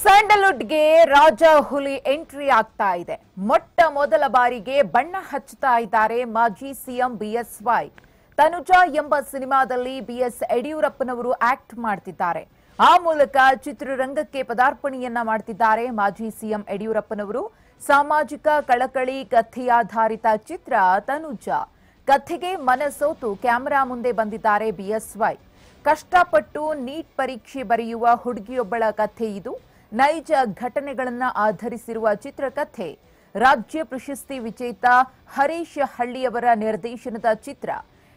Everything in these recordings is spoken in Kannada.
ಸ್ಯಾಂಡಲ್ವುಡ್ಗೆ ರಾಜ ಹುಲಿ ಎಂಟ್ರಿ ಆಗ್ತಾ ಇದೆ. ಮೊಟ್ಟ ಮೊದಲ ಬಾರಿಗೆ ಬಣ್ಣ ಹಚ್ಚುತ್ತಾ ಇದ್ದಾರೆ ಮಾಜಿ ಸಿಎಂ ಬಿಎಸ್ವೈ ತನುಜಾ ಎಂಬ ಸಿನಿಮಾದಲ್ಲಿ ಬಿಎಸ್ ಯಡಿಯೂರಪ್ಪನವರು ಆಕ್ಟ್ ಮಾಡ್ತಿದ್ದಾರೆ. ಆ ಮೂಲಕ ಚಿತ್ರರಂಗಕ್ಕೆ ಪದಾರ್ಪಣೆಯನ್ನ ಮಾಡ್ತಿದ್ದಾರೆ ಮಾಜಿ ಸಿಎಂ ಯಡಿಯೂರಪ್ಪನವರು. ಸಾಮಾಜಿಕ ಕಳಕಳಿ ಕಥೆಯಾಧಾರಿತ ಚಿತ್ರ ತನುಜಾ. ಕಥೆಗೆ ಮನಸೋತು ಕ್ಯಾಮೆರಾ ಮುಂದೆ ಬಂದಿದ್ದಾರೆ ಬಿಎಸ್ವೈ ಕಷ್ಟಪಟ್ಟು ನೀಟ್ ಪರೀಕ್ಷೆ ಬರೆಯುವ ಹುಡುಗಿಯೊಬ್ಬಳ ಕಥೆ ಇದು. ನೈಜ ಘಟನೆಗಳನ್ನು ಆಧರಿಸಿರುವ ಚಿತ್ರಕಥೆ. ರಾಜ್ಯ ಪ್ರಶಸ್ತಿ ವಿಜೇತ ಹರೀಶ್ ಹಳ್ಳಿಯವರ ನಿರ್ದೇಶನದ ಚಿತ್ರ.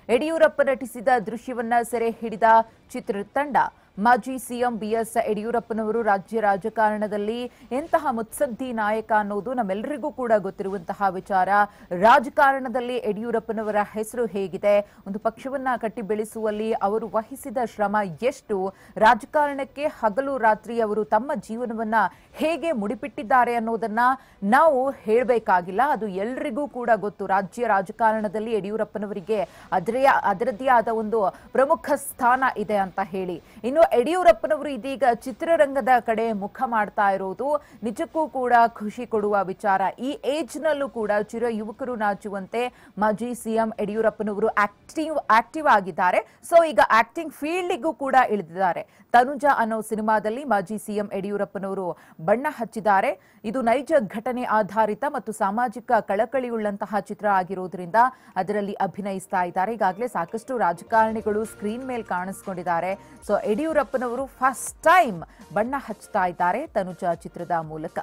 ಯಡಿಯೂರಪ್ಪ ನಟಿಸಿದ ದೃಶ್ಯವನ್ನ ಸೆರೆ ಹಿಡಿದ ಚಿತ್ರತಂಡ. ಮಾಜಿ ಸಿಎಂ ಬಿಎಸ್ ಯಡಿಯೂರಪ್ಪನವರು ರಾಜ್ಯ ರಾಜಕಾರಣದಲ್ಲಿ ಎಂತಹ ಮುತ್ಸದ್ದಿ ನಾಯಕ ಅನ್ನೋದು ನಮ್ಮೆಲ್ಲರಿಗೂ ಕೂಡ ಗೊತ್ತಿರುವಂತಹ ವಿಚಾರ. ರಾಜಕಾರಣದಲ್ಲಿ ಯಡಿಯೂರಪ್ಪನವರ ಹೆಸರು ಹೇಗಿದೆ? ಒಂದು ಪಕ್ಷವನ್ನ ಕಟ್ಟಿ ಬೆಳೆಸುವಲ್ಲಿ ಅವರು ವಹಿಸಿದ ಶ್ರಮ ಎಷ್ಟು? ರಾಜಕಾರಣಕ್ಕೆ ಹಗಲು ರಾತ್ರಿ ಅವರು ತಮ್ಮ ಜೀವನವನ್ನ ಹೇಗೆ ಮುಡಿಪಿಟ್ಟಿದ್ದಾರೆ ಅನ್ನೋದನ್ನ ನಾವು ಹೇಳಬೇಕಾಗಿಲ್ಲ. ಅದು ಎಲ್ರಿಗೂ ಕೂಡ ಗೊತ್ತು. ರಾಜ್ಯ ರಾಜಕಾರಣದಲ್ಲಿ ಯಡಿಯೂರಪ್ಪನವರಿಗೆ ಅದರೇ ಅದರದ್ದೇ ಆದ ಒಂದು ಪ್ರಮುಖ ಸ್ಥಾನ ಇದೆ ಅಂತ ಹೇಳಿ. ಇನ್ನು ಯಡಿಯೂರಪ್ಪನವರು ಇದೀಗ ಚಿತ್ರರಂಗದ ಕಡೆ ಮುಖ ಮಾಡ್ತಾ ಇರೋದು. ನಿಜಕ್ಕೂ ಕೂಡ ಖುಷಿ ಕೊಡುವ ವಿಚಾರ. ಈ ಏಜ್ ನಲ್ಲೂ ಕೂಡ ಚಿರ ಯುವಕರು ನಾಚುವಂತೆ ಮಾಜಿ ಸಿಎಂ ಯಡಿಯೂರಪ್ಪನವರು ಆಕ್ಟಿವ್ ಆಕ್ಟಿವ್ ಆಗಿದ್ದಾರೆ. ಸೊ, ಈಗ ಆಕ್ಟಿಂಗ್ ಫೀಲ್ಡಿಗೂ ಕೂಡ ಇಳಿದಿದ್ದಾರೆ. ತನುಜ ಅನ್ನೋ ಸಿನಿಮಾದಲ್ಲಿ ಮಾಜಿ ಸಿಎಂ ಯಡಿಯೂರಪ್ಪನವರು ಬಣ್ಣ ಹಚ್ಚಿದ್ದಾರೆ. ಇದು ನೈಜ ಘಟನೆ ಆಧಾರಿತ ಮತ್ತು ಸಾಮಾಜಿಕ ಕಳಕಳಿಯುಳ್ಳಂತಹ ಚಿತ್ರ ಆಗಿರೋದ್ರಿಂದ ಅದರಲ್ಲಿ ಅಭಿನಯಿಸ್ತಾ ಇದ್ದಾರೆ. ಈಗಾಗಲೇ ಸಾಕಷ್ಟು ರಾಜಕಾರಣಿಗಳು ಸ್ಕ್ರೀನ್ ಮೇಲೆ ಕಾಣಿಸ್ಕೊಂಡಿದ್ದಾರೆ. ಸೊ ಯಡಿಯೂರಪ್ಪನವರು ಫಸ್ಟ್ ಟೈಮ್ ಬಣ್ಣ ಹಚ್ತಾ ಇದ್ದಾರೆ. ತನುಜ ಚಿತ್ರದ ಮೂಲಕ.